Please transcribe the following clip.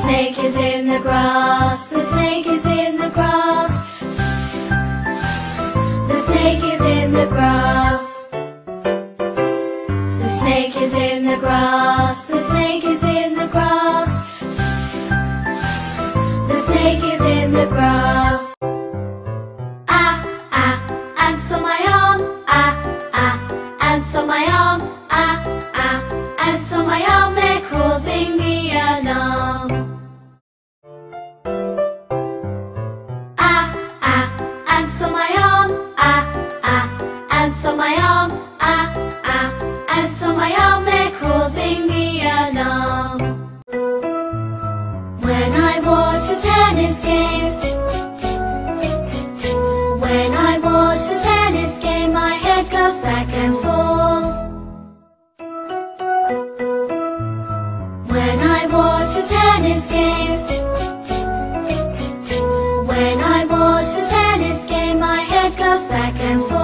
snake is in the grass. The snake is in the grass. The snake is in the grass. The snake is in the grass. The snake is in the grass. The snake is in the grass. Ah, ah, on my. I watch a tennis game, when I watch a tennis game, my head goes back and forth. When I watch a tennis game, when I watch a tennis game, my head goes back and forth.